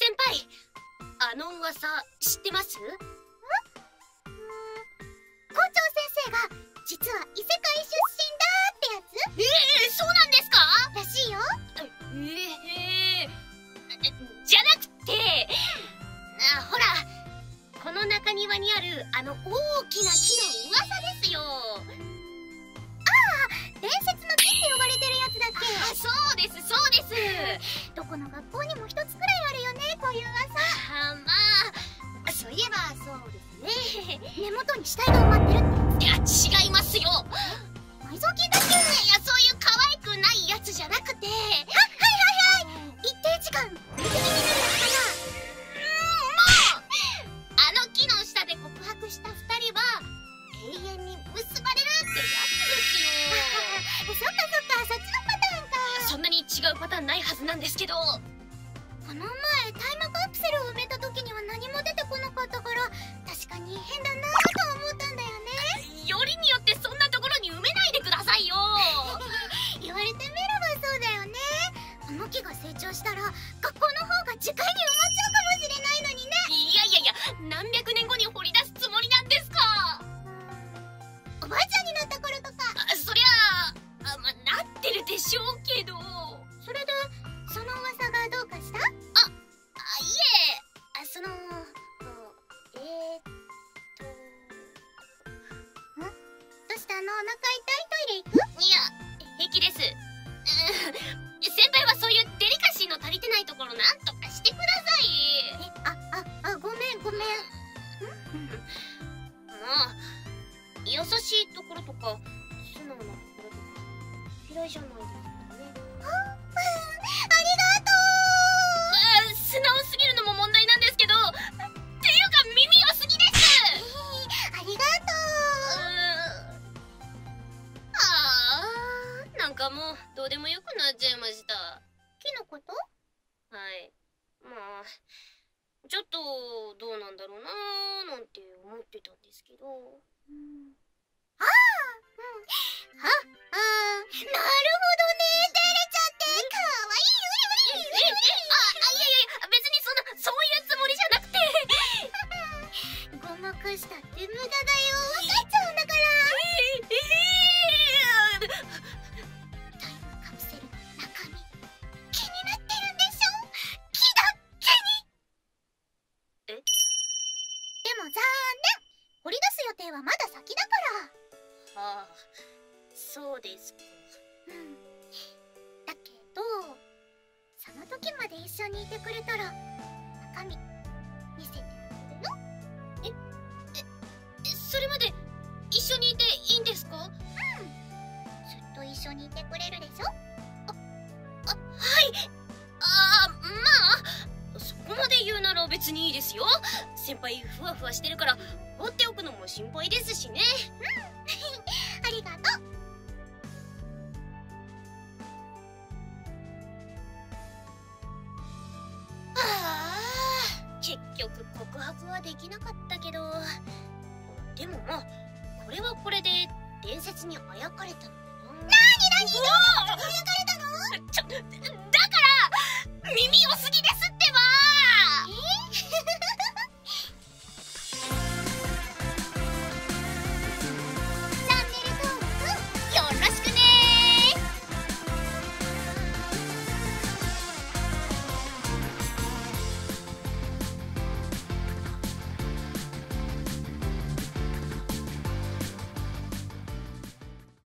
先輩。あの噂知ってます？校長先生が実は異世界出身だってやつ？ええそうなんですか？らしいよ。ええじゃなくて。あほら。この中庭にあるあの大きな木の噂ですよ。伝説どこの学校にも一つくらいあるよねこういう噂。あまあそういえばそうですね。根元に死体が埋まってるって。いや違いますよ違うパターンないはずなんですけど。この前タイムカプセルを埋めた時には何も出てこなかったから確かに変だなと思ったんだよね。よりによってそんなところに埋めないでくださいよ。言われてみればそうだよね。あの木が成長したら学校の方が樹海に埋まっちゃうかもしれないのにね。いやいやいや何百年後に掘り出すつもりなんですか。おばあちゃんになった頃とか。あそりゃあまあなってるでしょうけどのお腹痛いトイレ行く？いや平気です。うん。先輩はそういうデリカシーの足りてないところなんとかしてください。えあああごめんごめん。まあ優しいところとか素直なところとか嫌いじゃないですどうでもよくなっちゃいました。木のこと？はい。まあちょっとどうなんだろうなーなんて思ってたんですけど。うん。ああうん。ああなるほどだ先だから。ああそうですか。うん。だけどその時まで一緒にいてくれたら中身見せてあげるの？えそれまで一緒にいていいんですか？ずっと一緒にいてくれるでしょ？はい。ああまあそこまで言うなら別にいいですよ。先輩ふわふわしてるから放っておくのも心配ですしね。ありがとう。ああ結局告白はできなかったけど。でもまあこれはこれで伝説にあやかれたのかな。何何うわどう焼かれたの？ちょだから耳良すぎで